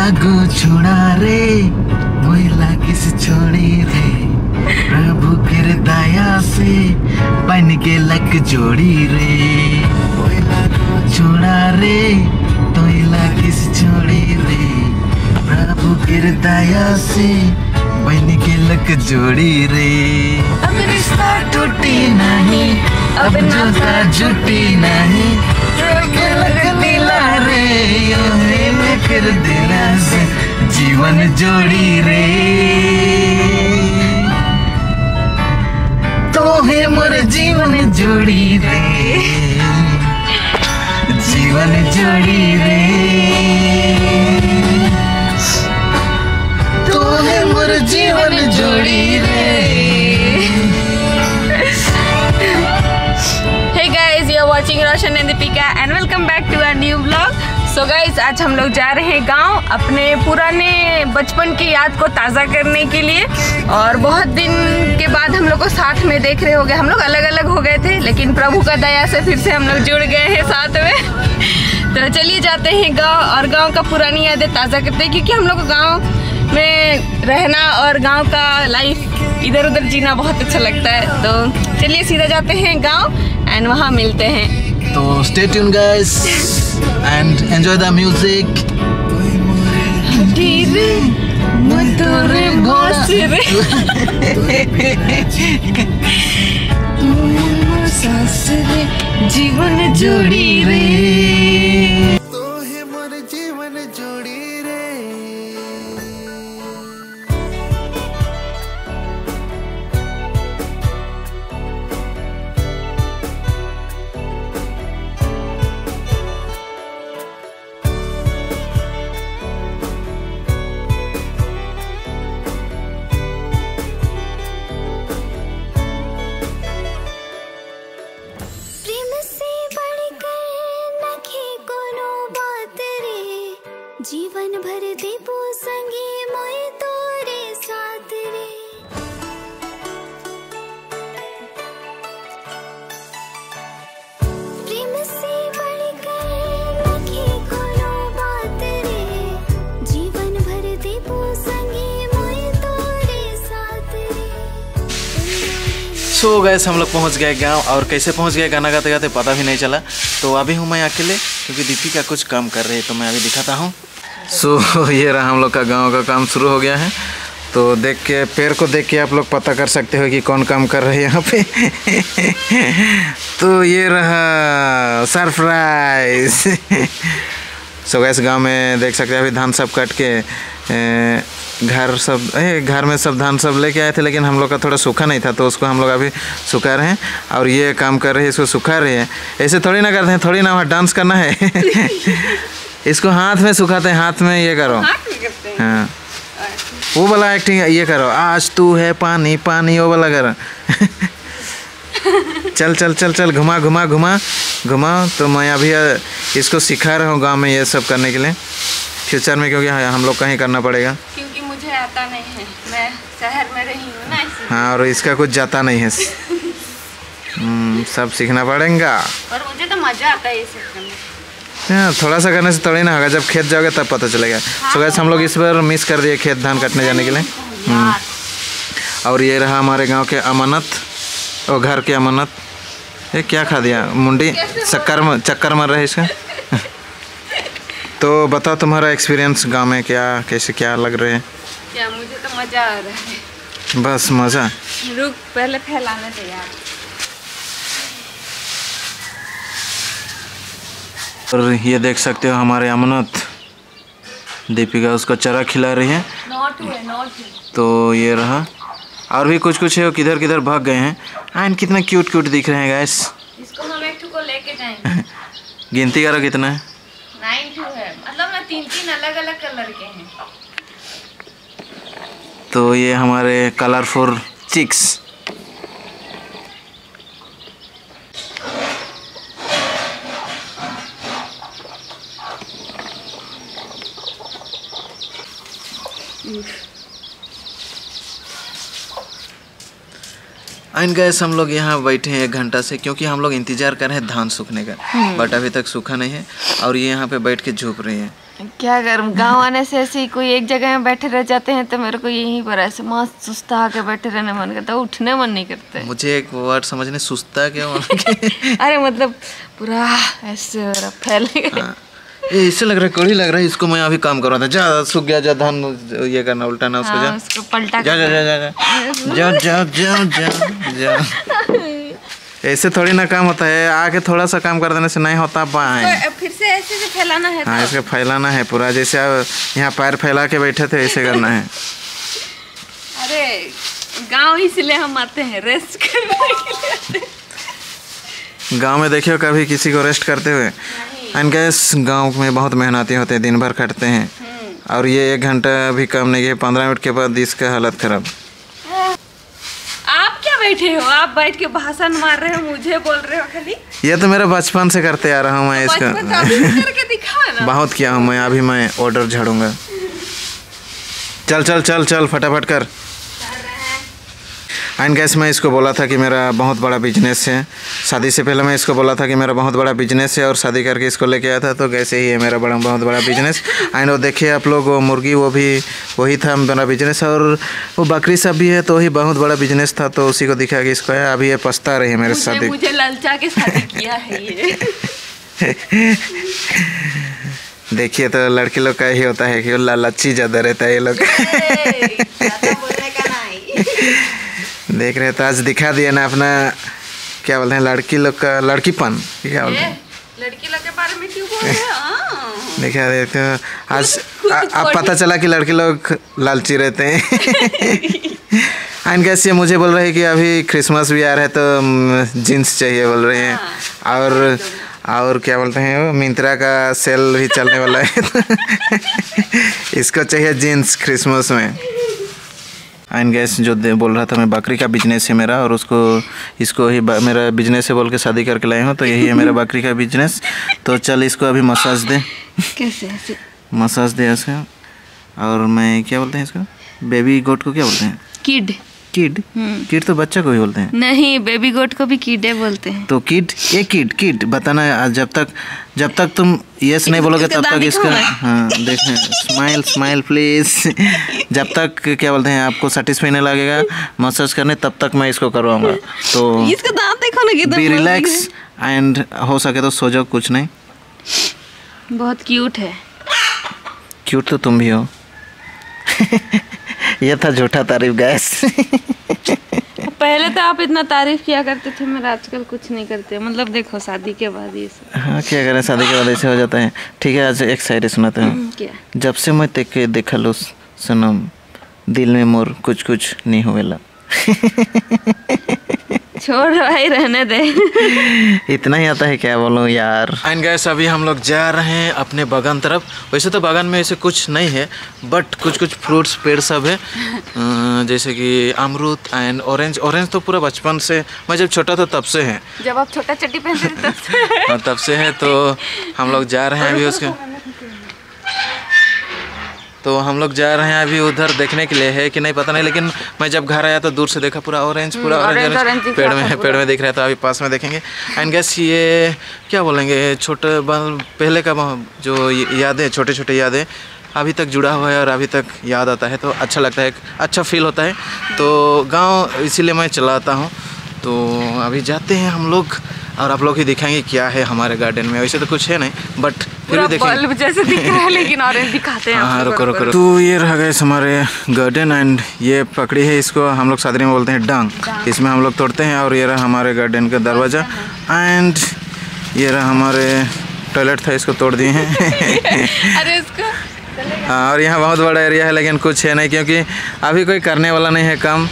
लागू छोड़ा रे। महिला किस छोड़ी रे। प्रभु के दया से बन के लक जोड़ी रे। महिला को छोड़ा रे। तोइला किस छोड़ी रे। प्रभु के दया से बन के लक जोड़ी रे। अब रिश्ता टूटी नहीं अब जुटी नहीं। जीवन जोड़ी रे तो है मोर जीवन जोड़ी रे जीवन जोड़ी रे तो है मोर जीवन जोड़ी रे hey guys you are watching Roshan and Deepika and welcome back to a new vlog so guys आज हम लोग जा रहे हैं गाँव अपने पुराने बचपन की याद को ताज़ा करने के लिए। और बहुत दिन के बाद हम लोग को साथ में देख रहे हो गए हम लोग अलग अलग हो गए थे, लेकिन प्रभु का दया से फिर से हम लोग जुड़ गए हैं साथ में। तो चलिए जाते हैं गाँव और गाँव का पुरानी यादें ताज़ा करते हैं, क्योंकि हम लोग गाँव में रहना और गाँव का लाइफ इधर उधर जीना बहुत अच्छा लगता है। तो चलिए सीधा जाते हैं गाँव एंड वहाँ मिलते हैं। So stay tuned guys and enjoy the music. So guys हम लोग पहुँच गए गाँव और कैसे पहुँच गए गाना गाते गाते पता भी नहीं चला। तो अभी हूँ मैं अकेले क्योंकि दीपिका कुछ काम कर रही है तो मैं अभी दिखाता हूँ। सो so, ये रहा हम लोग का गाँव का काम शुरू हो गया है। तो देख के पेड़ को देख के आप लोग पता कर सकते हो कि कौन काम कर रहे हैं यहाँ पे। तो ये रहा सरप्राइज़। सो गैस गाँव में देख सकते हैं अभी धान सब कट के ए, घर सब ए, घर में सब धान सब लेके आए थे लेकिन हम लोग का थोड़ा सूखा नहीं था तो उसको हम लोग अभी सुखा रहे हैं और ये काम कर रहे हैं इसको सुखा रहे हैं। ऐसे थोड़ी ना करते हैं थोड़ी ना वहाँ डांस करना है। इसको हाथ में सुखाते हैं हाथ में ये करो। हाँ। वो वाला एक्टिंग ये करो। आज तू है पानी पानी वो वाला करो। चल चल चल चल घुमा घुमा घुमा घुमा तो मैं अभी इसको सिखा रहा हूँ गाँव में ये सब करने के लिए। फ्यूचर में क्योंकि हम लोग का ही करना पड़ेगा। क्योंकि आता नहीं है। मैं शहर में रही हूँ ना हाँ और इसका कुछ जाता नहीं है। हम्म, सब सीखना पड़ेगा। और मुझे तो मज़ा आता है ये सब करने में। हाँ, थोड़ा सा करने से थोड़ी ना होगा। जब खेत जाओगे तब पता चलेगा। सो गैस हम लोग इस बार मिस कर दिए खेत धान कटने जाने के लिए। हम्म। और ये रहा हमारे गाँव के अमानत और घर के अमानत ये क्या खा दिया? मुंडी चक्कर चक्कर मर रहा है इसका। तो बताओ तुम्हारा एक्सपीरियंस गाँव में क्या कैसे क्या लग रहे हैं? क्या मुझे तो मज़ा आ रहा है। बस मज़ा। रुक पहले फैलाने दे यार और ये देख सकते हो हमारे अमनत दीपिका उसको चरा खिला रही नॉट नॉट है तो ये रहा। और भी कुछ कुछ है वो किधर किधर भाग गए हैं। एंड कितना क्यूट क्यूट दिख रहे हैं गैस इसको हम एक को लेके जाएँगे। गिनती करो कितना है। नाइन टू है। मतलब ना तीन तीन अलग अलग कलर के हैं। तो ये हमारे कलरफुल चिक्स एंड गैस हम लोग यहाँ बैठे हैं एक घंटा से क्योंकि हम लोग इंतज़ार कर रहे हैं धान सूखने का। बट अभी तक सूखा नहीं है और ये यहाँ पे बैठ के झुक रही है। क्या करूँ? गाँव आने से ऐसे ही कोई एक जगह में बैठे रह जाते हैं तो मेरे को यहीं पर ऐसे मस्त सुस्ता के बैठे रहने मन करता है। उठने मन नहीं करते। मुझे एक वर्ड समझने सुस्ता क्या अरे मतलब पूरा ऐसे हो फैलेगा हाँ। ये इससे लग रहा है कड़ी लग रहा है इसको मैं अभी काम कर रहा था। जा सूख गया जा धान ये करना उल्टाना उसको हाँ, जा उसको पलटा जा जा जा। जा जा जा जा जा। ऐसे थोड़ी ना काम होता है आके थोड़ा सा काम कर देने से नहीं होता कर फिर से ऐसे से फैलाना है हाँ इसको फैलाना है पूरा जैसे आप यहाँ पैर फैला के बैठे थे ऐसे करना है। अरे गाँव इसलिए हम आते हैं रेस्ट करने के लिए। गाँव में देखियो कभी किसी को रेस्ट करते हुए। गैस गाँव में बहुत मेहनती होते हैं दिन भर खटते हैं। और ये एक घंटा भी कम नहीं है पंद्रह मिनट के बाद इसका हालत खराब। बैठे हो आप बैठ के भाषण मार रहे हो मुझे बोल रहे हो खाली। ये तो मेरा बचपन से करते आ रहा हूँ मैं तो इसका ना। बहुत किया हूँ मैं अभी मैं ऑर्डर झाड़ूँगा। चल चल चल चल फटाफट कर। एंड गैस मैं इसको बोला था कि मेरा बहुत बड़ा बिज़नेस है। शादी से पहले मैं इसको बोला था कि मेरा बहुत बड़ा बिज़नेस है और शादी करके इसको लेके आया था तो कैसे ही है मेरा बड़ा बहुत बड़ा बिज़नेस एंड वो देखिए आप लोग वो मुर्गी वो भी वही था मेरा बिज़नेस और वो बकरी सब भी है तो वही बहुत बड़ा बिज़नेस था तो उसी को दिखा कि इसको है अभी ये पछता रही है मेरे शादी। मुझे ललचा के शादी किया है ये। देखिए तो लड़की लोग का ही होता है कि लालची ज़्यादा रहता है ये लोग। देख रहे तो आज दिखा दिया ना अपना क्या बोलते हैं लड़की लोग का लड़कीपन क्या बोलते हैं? लड़की लोग के बारे में क्यों बोल रहे हो? हाँ। दिखा दे तो आज अब पता चला कि लड़के लोग लालची रहते हैं। एंड कैसे मुझे बोल रहे हैं कि अभी क्रिसमस भी आ रहा है तो जीन्स चाहिए बोल रहे हैं। और और क्या बोलते हैं मिंत्रा का सेल भी चलने वाला है। इसको चाहिए जीन्स क्रिसमस में। एंड गैस जो बोल रहा था मैं बकरी का बिज़नेस है मेरा और उसको इसको ही मेरा बिज़नेस है बोल के शादी करके लाए हूँ तो यही है मेरा बकरी का बिज़नेस तो चल इसको अभी मसाज दे। कैसे? मसाज दे इसका और मैं क्या बोलते हैं इसको? बेबी गोट को क्या बोलते हैं? किड किड किड तो बच्चा को ही बोलते हैं। नहीं बेबी गोट को भी किडे बोलते हैं। तो किड ये किड किड बताना आज जब तक जब तक तुम यस नहीं बोलोगे तब तक इसका हाँ? देखें स्माइल स्माइल प्लीज़ जब तक क्या बोलते हैं आपको सेटिस्फाई नहीं लगेगा मसाज करने तब तक मैं इसको करवाऊँगा। तो इसका दांत देखो ना कितना बी रिलैक्स एंड हो सके तो सो जाओ कुछ नहीं। बहुत क्यूट है। क्यूट तो तुम भी हो। ये था झूठा तारीफ़ गैस पहले तो आप इतना तारीफ़ किया करते थे मेरा आजकल कुछ नहीं करते। मतलब देखो शादी के बाद ये सब। हाँ क्या करें शादी के बाद ऐसे हो जाता है। ठीक है आज एक शायरी सुनाते हैं। हम्म, क्या? जब से मैं देख के लो सनम दिल में मोर कुछ कुछ नहीं होवेला। छोड़ भाई रहने दे। इतना ही आता है क्या बोलूँ यार? एंड गैस अभी हम लोग जा रहे हैं अपने बागान तरफ़। वैसे तो बागान में ऐसे कुछ नहीं है बट कुछ कुछ फ्रूट्स पेड़ सब है। जैसे कि अमरूद एंड ऑरेंज ऑरेंज तो पूरा बचपन से मैं जब छोटा था तब से है। जब आप छोटा चट्टी पहनते तब से। तब से है तो हम लोग जा रहे हैं अभी उसके। तो हम लोग जा रहे हैं अभी उधर देखने के लिए है कि नहीं पता नहीं लेकिन मैं जब घर आया तो दूर से देखा पूरा ऑरेंज पूरा हम्म, ऑरेंज ऑरेंज पेड़ में पेड़ में दिख रहा था अभी पास में देखेंगे। एंड गैस ये क्या बोलेंगे छोटे बल- पहले का जो यादें छोटे छोटे यादें अभी तक जुड़ा हुआ है और अभी तक याद आता है तो अच्छा लगता है अच्छा फील होता है। तो गाँव इसीलिए मैं चलाता हूँ। तो अभी जाते हैं हम लोग और आप लोग ही दिखाएँगे क्या है हमारे गार्डन में वैसे तो कुछ है नहीं बट फिर भी बल्ब जैसे दिख रहा है लेकिन ऑरेंज दिखाते हैं हाँ रुको रुको तो ये रह गए हमारे गार्डन एंड ये पकड़ी है इसको हम लोग सादरी में बोलते हैं डांग इसमें हम लोग तोड़ते हैं और ये रहा हमारे गार्डन का दरवाज़ा। एंड ये रहा हमारे टॉयलेट था इसको तोड़ दिए हैं। अरे इसको हाँ और यहाँ बहुत बड़ा एरिया है लेकिन कुछ है नहीं क्योंकि अभी कोई करने वाला नहीं है काम।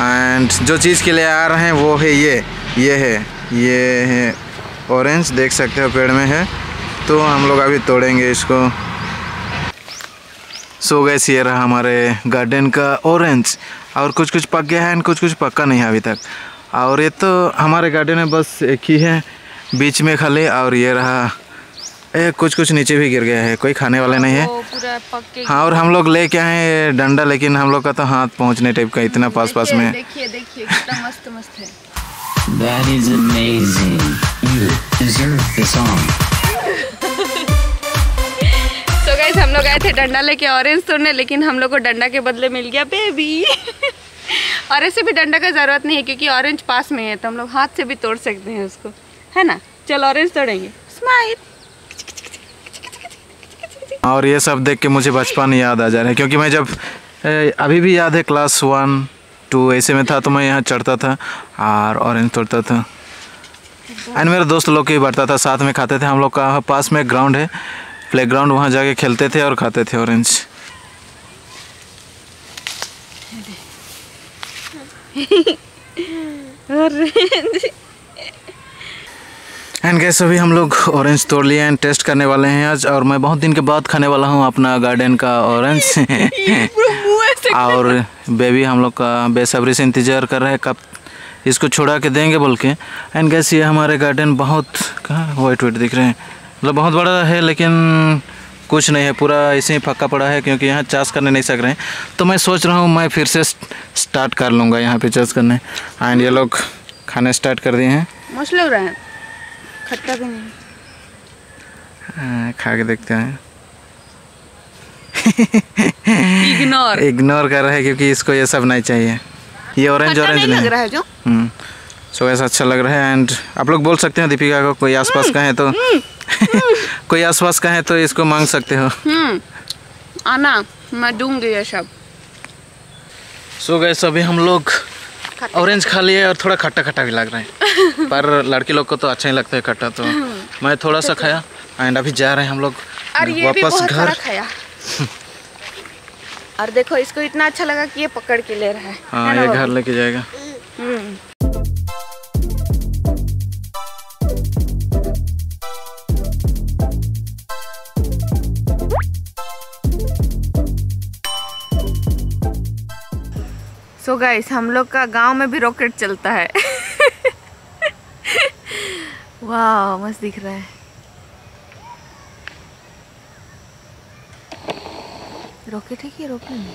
एंड जो चीज़ के लिए आ रहे हैं वो है ये। ये है ये है ऑरेंज देख सकते हो पेड़ में है। तो हम लोग अभी तोड़ेंगे इसको। सो गए ये रहा हमारे गार्डन का ऑरेंज और कुछ कुछ पक गया है एंड कुछ कुछ पक्का नहीं है अभी तक। और ये तो हमारे गार्डन में बस एक ही है बीच में खाली। और ये रहा ए कुछ कुछ नीचे भी गिर गया है। कोई खाने वाले नहीं है। हाँ और हम लोग लेके आए हैं डंडा लेकिन हम लोग का तो हाथ पहुँचने टाइप का इतना पास पास में। देखिए देखिए कितना मस्त मस्त है। That is amazing. You deserve the song. Guys हम लोग आए थे डंडा लेके ऑरेंज तोड़ने लेकिन हम लोग को डंडा के बदले मिल गया बेबी और ऐसे भी डंडा का ज़रूरत नहीं है क्योंकि ऑरेंज पास में है तो हम लोग हाथ से भी तोड़ सकते हैं उसको। है ना? चल ऑरेंज तोड़ेंगे। स्माइल और ये सब देख के मुझे बचपन याद आ जा रहा है क्योंकि मैं जब ए, अभी भी याद है क्लास वन टू ऐसे में था तो मैं यहाँ चढ़ता था और ऑरेंज तोड़ता था। एंड मेरे दोस्त लोग के बढ़ता था साथ में खाते थे। हम लोग का पास में ग्राउंड है प्ले ग्राउंड वहाँ जाके खेलते थे और खाते थे ऑरेंज एंड गैस अभी हम लोग ऑरेंज तोड़ लिए एंड टेस्ट करने वाले हैं आज और मैं बहुत दिन के बाद खाने वाला हूँ अपना गार्डन का ऑरेंज और बेबी हम लोग का बेसब्री से इंतज़ार कर रहे हैं कब इसको छुड़ा के देंगे बोल के। एंड गैस ये हमारे गार्डन बहुत कहाँ वाइट वाइट दिख रहे हैं। मतलब बहुत बड़ा है लेकिन कुछ नहीं है पूरा ऐसे ही पक्का पड़ा है क्योंकि यहाँ चाष करने नहीं सक रहे हैं। तो मैं सोच रहा हूँ मैं फिर से स्टार्ट कर लूँगा यहाँ पे चाष करने। एंड ये लोग खाने स्टार्ट कर दिए हैं। मस्त लग रहा है। खट्टा भी नहीं हाँ, खा के देखते हैं। इग्नोर इग्नोर कर रहे हैं क्योंकि इसको ये सब नहीं चाहिए। ये ऑरेंज ऑरेंज नहीं लग रहा है जो? हम्म सो ऐसा अच्छा लग रहा है एंड आप लोग बोल सकते हैं दीपिका को कोई आसपास का है तो। कोई आसपास का है तो इसको मांग सकते हो। हम्म आना मैं दूँगी ये सब। सो गए अभी हम लोग ऑरेंज खा लिए और थोड़ा खट्टा खट्टा भी लग रहा है। पर लड़की लोग को तो अच्छा ही लगता है खट्टा तो। मैं थोड़ा सा खाया एंड अभी जा रहे हैं हम लोग वापस घर। खाया। और देखो इसको इतना अच्छा लगा कि ये पकड़ के ले रहा है। हाँ ये घर लेके जाएगा। सो गाइस हम लोग का गाँव में भी रॉकेट चलता है। वाह मस्त दिख रहा है। रॉकेट है कि एरोप्लेन है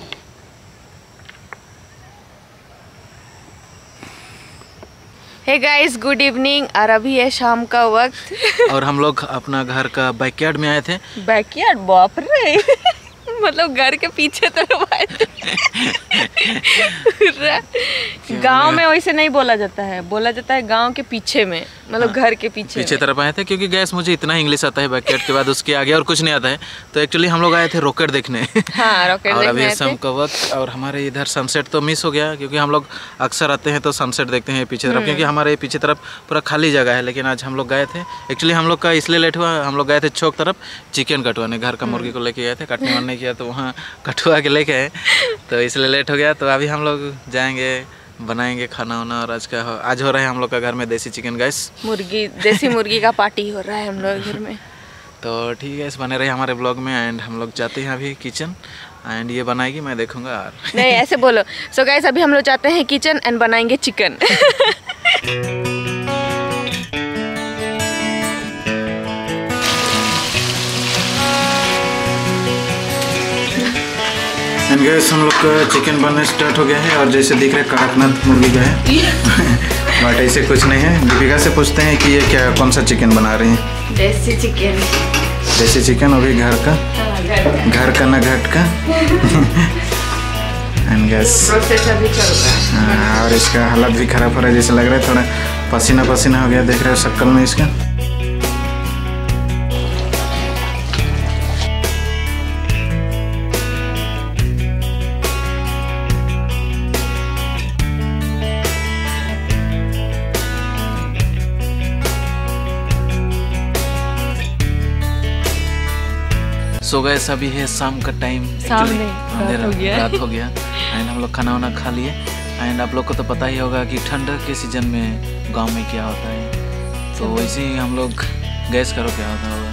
हे गाइस गुड इवनिंग और अभी है शाम का वक्त। और हम लोग अपना घर का बैकयार्ड में आए थे। बैकयार्ड बाप रे। मतलब घर के पीछे तरफ़ आए थे गाँव में वैसे नहीं बोला जाता है। बोला जाता है गाँव के पीछे में मतलब घर के पीछे पीछे तरफ़ आए थे क्योंकि गैस मुझे इतना इंग्लिश आता है बैकेट के बाद उसके आगे और कुछ नहीं आता है। तो एक्चुअली हम लोग आए थे रॉकेट देखने। हाँ रॉकेट और अभी शाम का वक्त और हमारे इधर सनसेट तो मिस हो गया क्योंकि हम लोग अक्सर आते हैं तो सनसेट देखते हैं पीछे हम्म। तरफ़ क्योंकि हमारे पीछे तरफ़ पूरा खाली जगह है लेकिन आज हम लोग गए थे। एक्चुअली हम लोग का इसलिए लेट हुआ हम लोग गए थे चौक तरफ़ चिकन कटवाने घर का मुर्गी को हम्म। लेके गए थे कटने वटने किया तो वहाँ कटवा के लेके आए। तो इसलिए लेट हो गया तो अभी हम लोग जाएँगे। बनाएँगे खाना वाना और आज का हो- आज हो रहा है हम लोग का घर में देसी चिकन गैस मुर्गी देसी मुर्गी का पार्टी हो रहा है हम लोग घर में। तो ठीक है इस बने रहे हमारे ब्लॉग में एंड हम लोग जाते हैं अभी किचन एंड ये बनाएगी मैं देखूँगा यार नहीं ऐसे बोलो। सो so गैस अभी हम लोग जाते हैं किचन एंड बनाएँगे चिकन एंड गैस हम लोग का चिकन बनना स्टार्ट हो गया है और जैसे दिख रहा है कड़कनाथ मुर्गी का है। बट ऐसे कुछ नहीं है। दीपिका से पूछते हैं कि ये क्या कौन सा चिकन बना रही है? देसी चिकन देसी चिकन अभी घर का? घर का। ना घट का? एंड गैस है। और इसका हालत भी खराब हो रहा है जैसे लग रहा है थोड़ा पसीना पसीना हो गया देख रहे हो शक्ल में इसका? सो गए अभी है शाम का टाइम शाम नहीं, रात हो गया। रात हो गया। एंड हम लोग खाना वाना खा लिए। एंड आप लोग को तो पता ही होगा कि ठंड के सीज़न में गाँव में क्या होता है। तो वैसे ही हम लोग गैस करो क्या होता होगा?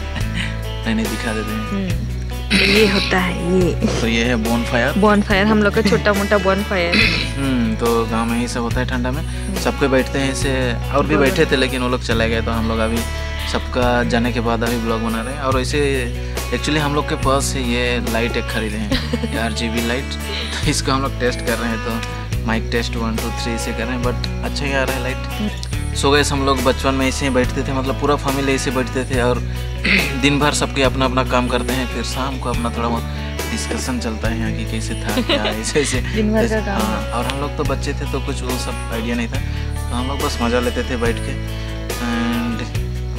नहीं दिखा देते हैं। ये होता है ये। तो ये है बोन फायर बॉन फायर हम लोग का छोटा मोटा बॉन फायर हम्म तो गाँव में ही सब होता है ठंडा में। सबके बैठते हैं ऐसे और भी बैठे थे लेकिन वो लोग चले गए तो हम लोग अभी सबका जाने के बाद अभी ब्लॉग बना रहे हैं। और ऐसे एक्चुअली हम लोग के पास ये लाइट एक खरीदे हैं आर जी बी लाइट तो इसको हम लोग टेस्ट कर रहे हैं तो mic test one two three से कर रहे हैं बट अच्छा ही आ रहा है लाइट सो गए हम लोग बचपन में ऐसे ही बैठते थे मतलब पूरा फैमिली ऐसे बैठते थे और दिन भर सबके अपना अपना काम करते हैं फिर शाम को अपना थोड़ा बहुत डिस्कशन चलता है यहाँ की कैसे था क्या ऐसे ऐसे। हाँ, और हम लोग तो बच्चे थे तो कुछ वो सब आइडिया नहीं था। तो हम लोग बस मज़ा लेते थे बैठ के। एंड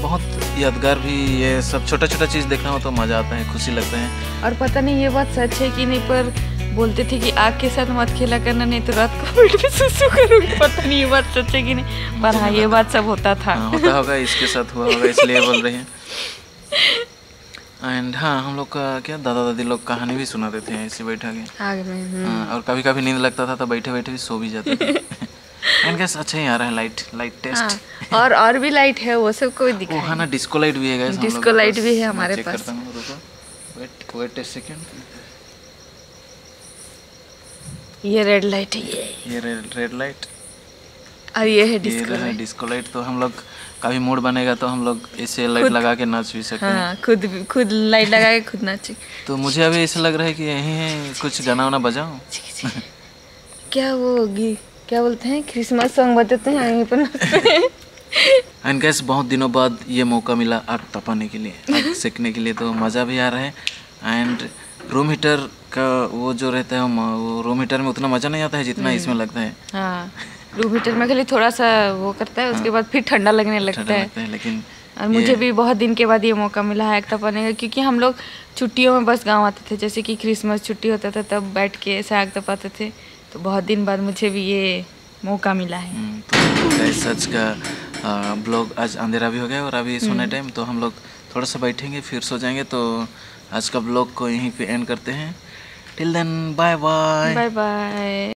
बहुत यादगार भी ये सब छोटा छोटा चीज़ देखना हो तो मज़ा आता है खुशी लगता है। और पता नहीं ये बात सच है कि नहीं पर बोलते थे कि आग के साथ मत खेला करना नहीं तो रात को बेड में सुसु करोगे। पता नहीं ये बात सच है कि नहीं पर हाँ ये बात सब होता था। हाँ, होता होगा इसके साथ हुआ होगा इसलिए बोल रहे हैं। एंड हाँ हम लोग का क्या दादा दादी लोग कहानी भी सुनाते थे ऐसे बैठा के। आग में हम्म। हाँ, और कभी कभी नींद लगता था तो बैठे बैठे भी सो भी जाते थे। एंड गैस अच्छा ही आ रहा है लाइट लाइट टेस्ट हाँ, और और भी लाइट है वो सब कोई दिखा हाँ ना डिस्को लाइट भी है डिस्को लाइट भी है हमारे पास। करता हूँ, रुको। वेट वेट ए सेकंड ये रेड लाइट है ये। ये रेड रेड लाइट और ये है डिस्को लाइट डिस्को लाइट तो हम लोग कभी मूड बनेगा तो हम लोग ऐसे लाइट लगा के नाच भी सकते हैं। हाँ खुद खुद लाइट लगा के खुद नाचे तो मुझे अभी ऐसा लग रहा है कि यहीं है कुछ गाना वाना बजाऊं? क्या वो होगी? क्या बोलते हैं? क्रिसमस सॉन्ग बजाते हैं यहीं पर हैं एंड गैस बहुत दिनों बाद ये मौका मिला आग तपाने के लिए आग सेकने के लिए तो मज़ा भी आ रहा है। एंड रूम हीटर का वो जो रहता है वो रूम हीटर में उतना मज़ा नहीं आता है जितना इसमें लगता है। हाँ रूम हीटर में खाली थोड़ा सा वो करता है उसके बाद फिर ठंडा लगने लगता है। है लेकिन और मुझे भी बहुत दिन के बाद ये मौका मिला है एकता पाने का क्योंकि हम लोग छुट्टियों में बस गाँव आते थे जैसे कि क्रिसमस छुट्टी होता था तब बैठ के ऐसे आग तपाते थे। तो बहुत दिन बाद मुझे भी ये मौका मिला है। हम्म, तो सच का ब्लॉग आज अंधेरा भी हो गया और अभी सोने टाइम तो हम लोग थोड़ा सा बैठेंगे फिर सो जाएँगे तो आज का ब्लॉग को यहीं पे एंड करते हैं। Till then bye bye bye bye